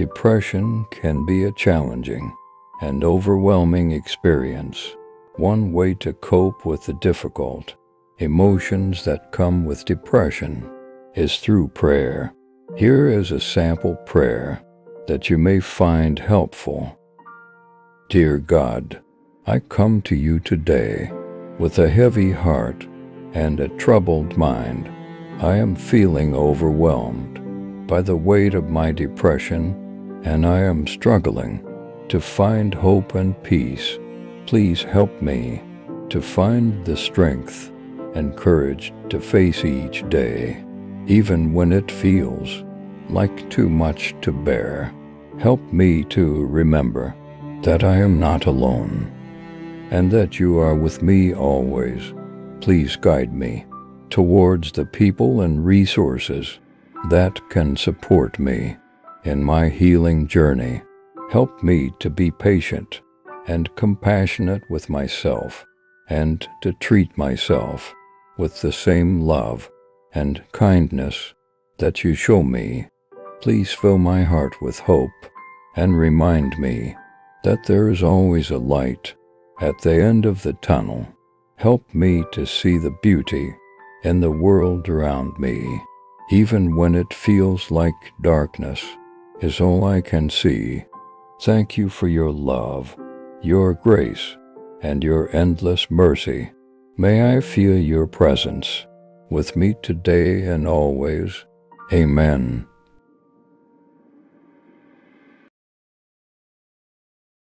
Depression can be a challenging and overwhelming experience. One way to cope with the difficult emotions that come with depression is through prayer. Here is a sample prayer that you may find helpful. Dear God, I come to you today with a heavy heart and a troubled mind. I am feeling overwhelmed by the weight of my depression and I am struggling to find hope and peace. Please help me to find the strength and courage to face each day, even when it feels like too much to bear. Help me to remember that I am not alone and that you are with me always. Please guide me towards the people and resources that can support me in my healing journey. Help me to be patient and compassionate with myself and to treat myself with the same love and kindness that you show me. Please fill my heart with hope and remind me that there is always a light at the end of the tunnel. Help me to see the beauty in the world around me, even when it feels like darkness is all I can see. Thank you for your love, your grace, and your endless mercy. May I feel your presence with me today and always. Amen.